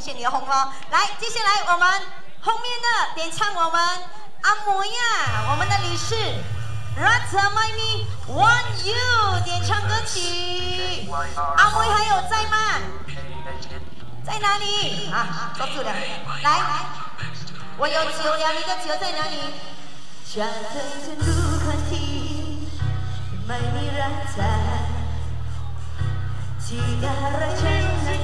谢谢你的红包。来，接下来我们后面的点唱我们阿摩呀，我们的理事 Rata My Me Want You 点唱歌曲。阿摩还有在吗？在哪里？啊，抓住了，来，我有酒了，你的酒在哪里？你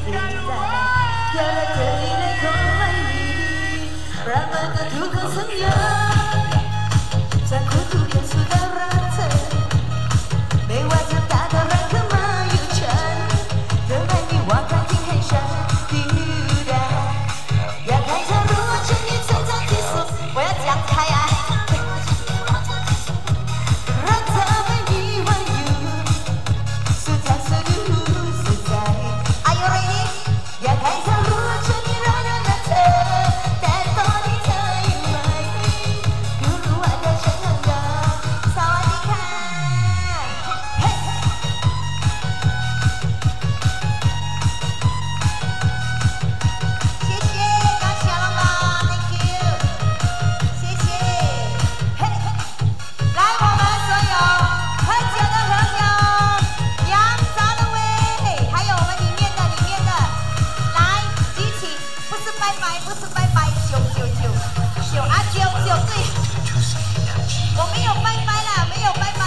我没有拜拜啦没有拜拜。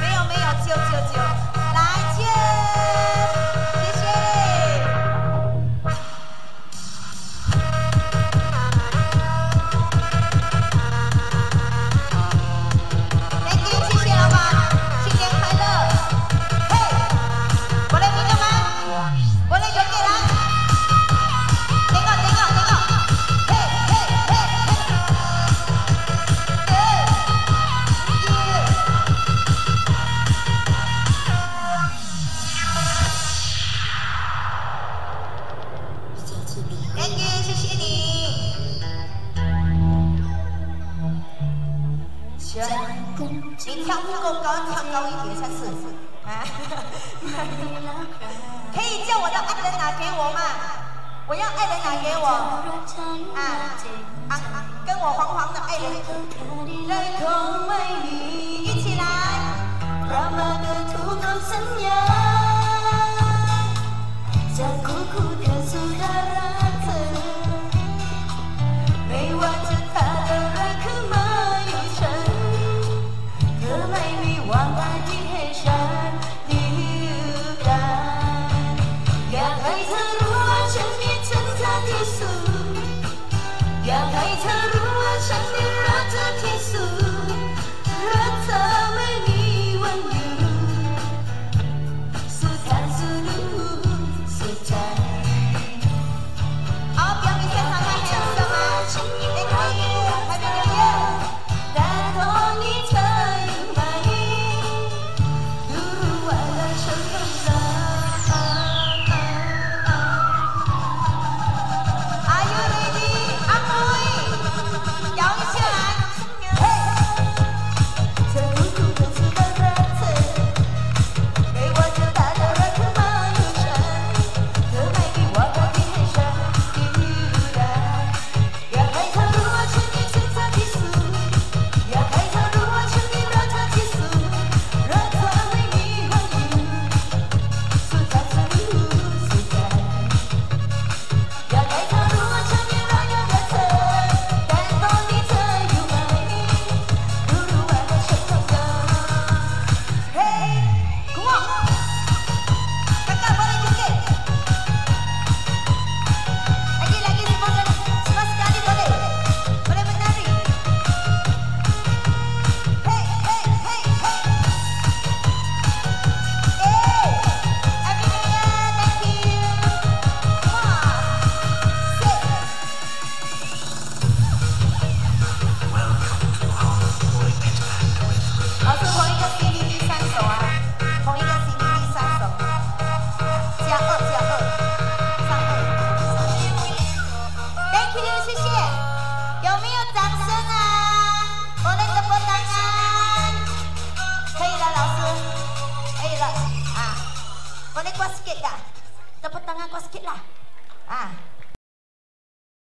没有没有就就就你跳不够高，跳高一点才是。啊，可以叫我的爱人拿给我吗？我要爱人拿给我。啊啊啊！跟我黄黄的爱人。Pues, Pasquila. Ah.